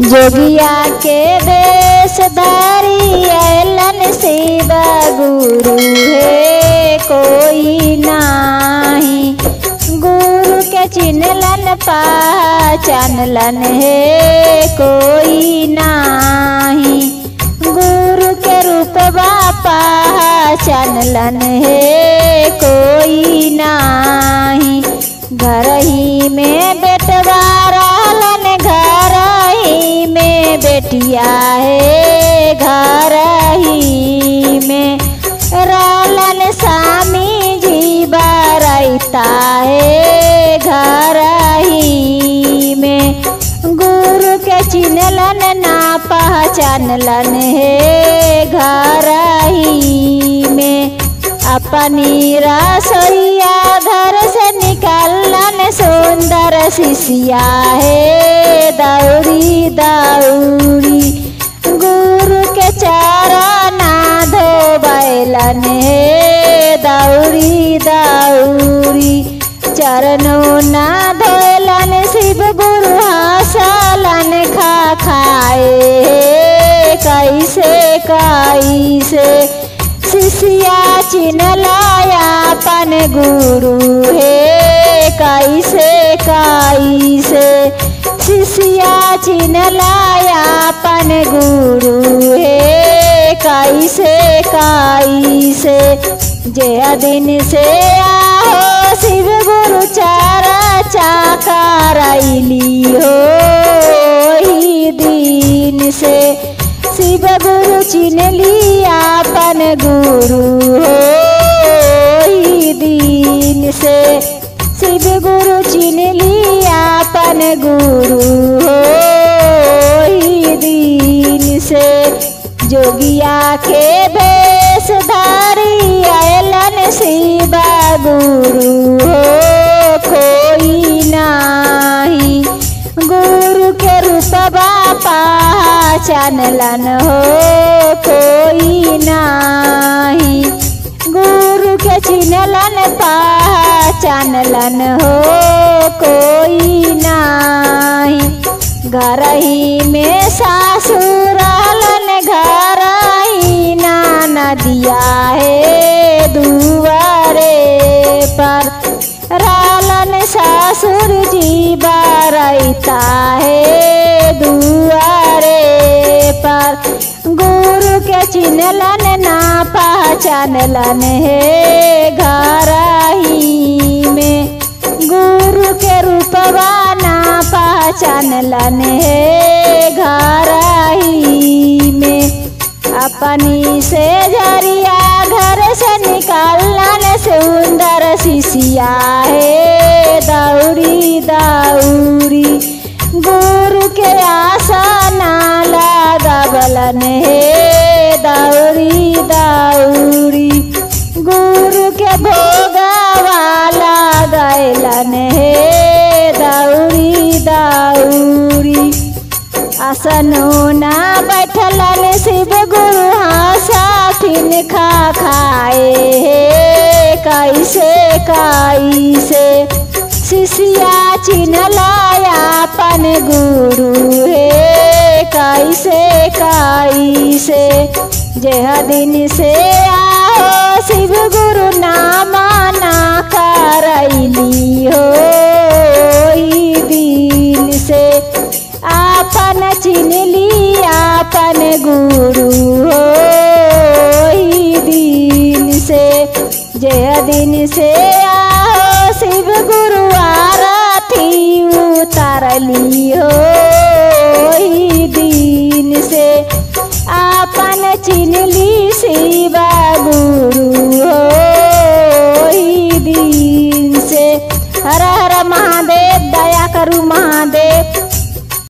जोगिया के देश दारी अलन शिव गुरु है, कोई नाही। गुरु के चिन्हलन पहचानलन है, कोई नाही। गुरु के रूप पहचानलन है, कोई नाही। घर ही में बेटिया है घर ही में। रहलन स्वामी जी बरता है घर ही में। गुरु के चिन्हलन ना पहचानलन है घर ही में। अपनी रसोईया घर से निकालन सुंदर शिष्या है दौड़ी दौड़ी। कैसे से शिष्या चिन चिन्हलाया पन गुरु है कैसे से शिष्या चिन लाया पन गुरु है कैसे से जय दिन से आहो, शिव गुरु चारा चाकरैली हो, ही से शिव चिन्ह लिया अपन गुरु हो दीन से। शिव गुरु चिन्ह लिया अपन गुरु हो दीन से। जोगिया के भेष पहचानलन हो कोई नाही। गुरु के चिन्हलन पहचानलन हो कोई नाही। घर ही में सासुरलन घर ही ना नदिया है दुआरे पर। रालन ससुर जी बरैता है दुआरे पर। गुरु के चिन्हलन ना पहचानलन है घर ही में। गुरु के रूपवा ना पहचानलन है घर ही में। अपनी से झरिया घर से निकालन सुंदर शिष्या है दौड़ी दौड़ी गुरु के आसना लगबलन हे दौड़ी दौड़ी गुरु के भोगवाला गैलन है दौड़ी दौड़ी आसनो ना बैठलन शिव गुरु हासाथिन खा खाए हे कैसे कैसे शिष्या चिन्ह लाया अपन गुरु हे। कैसे से, जह दिन से आओ, शिव गुरु नामा ना करैली हो दिन से। आपन चिन्ह ली, आपन गुरु हो दिन से। जय दिन से आओ, शिव गुरु आरती उतारली हो ही दिन से आपन चिनली शिवा गुरु।